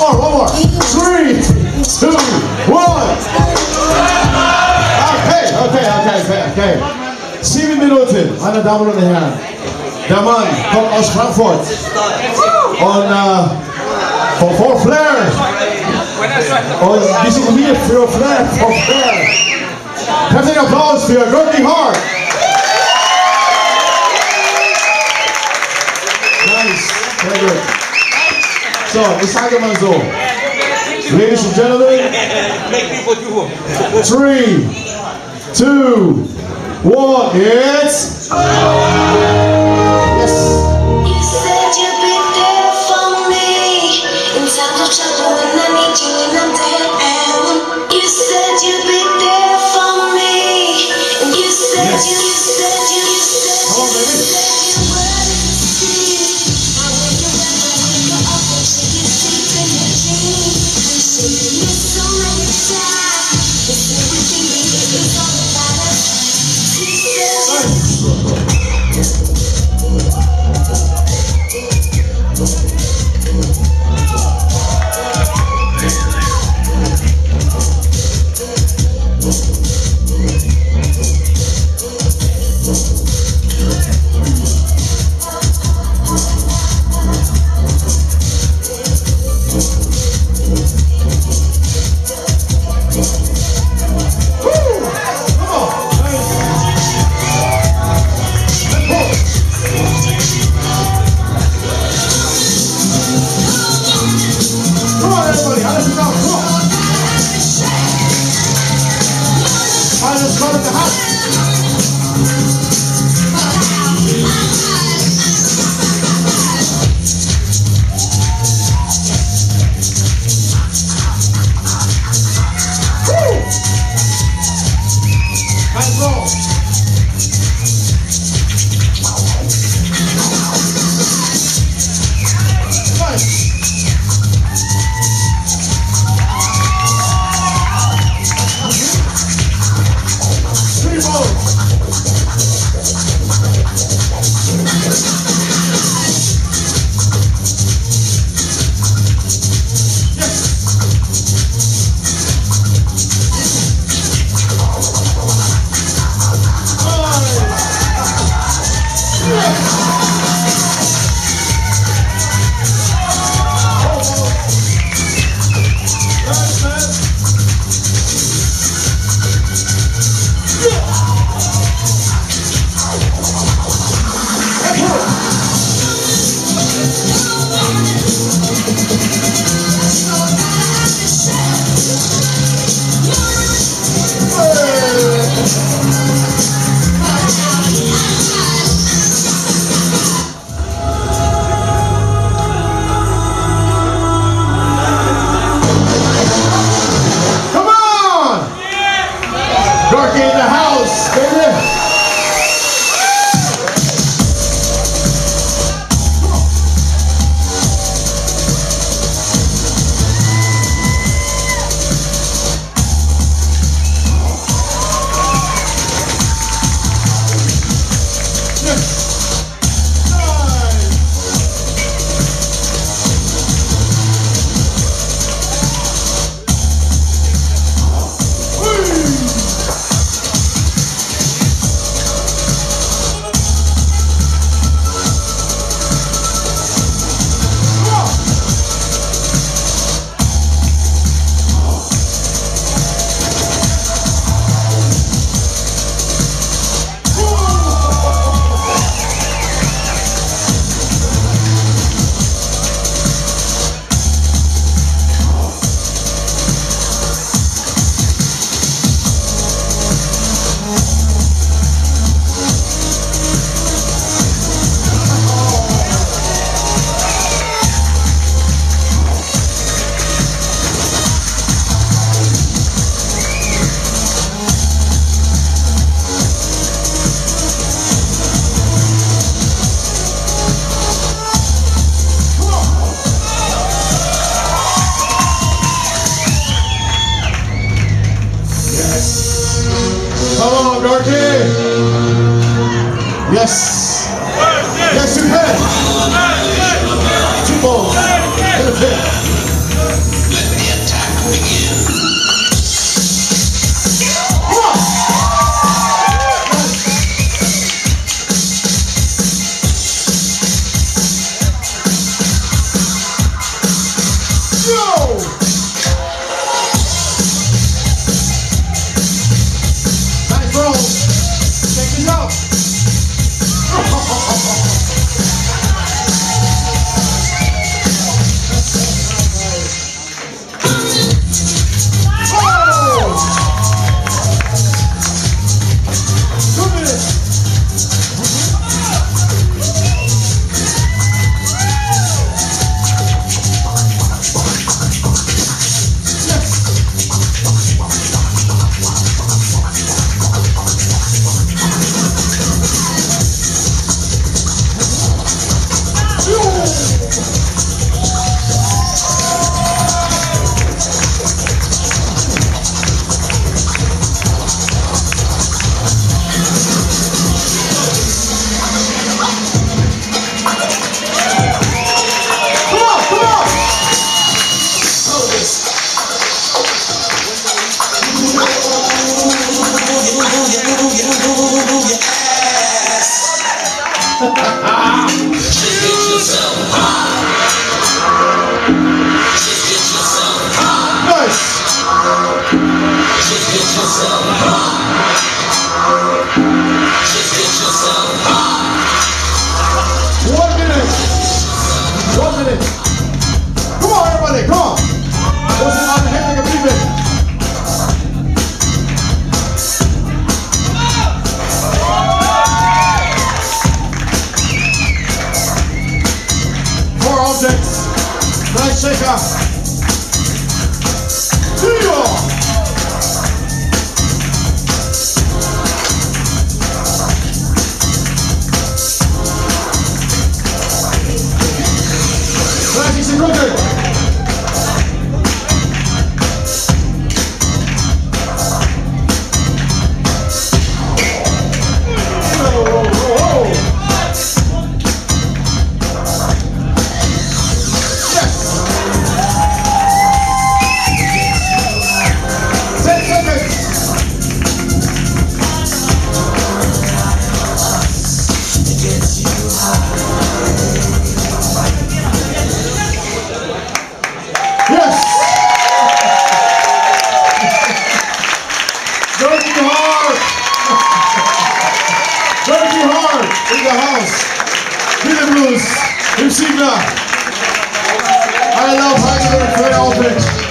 more, one more. Three, two, one. Okay, okay, okay, okay, okay. Sieben Minuten, meine Damen und Herren. Der Mann kommt aus Frankfurt. Und äh, von, von Flair. Und sind hier für Flair, von Flair. Herzlichen Applaus für Görkem Harp. So, sage mal so. Ladies and gentlemen, three, two, one, it's... on, everybody, Darky. Yes. Yes, you can. Two balls. Ah. Sigler. I love high school.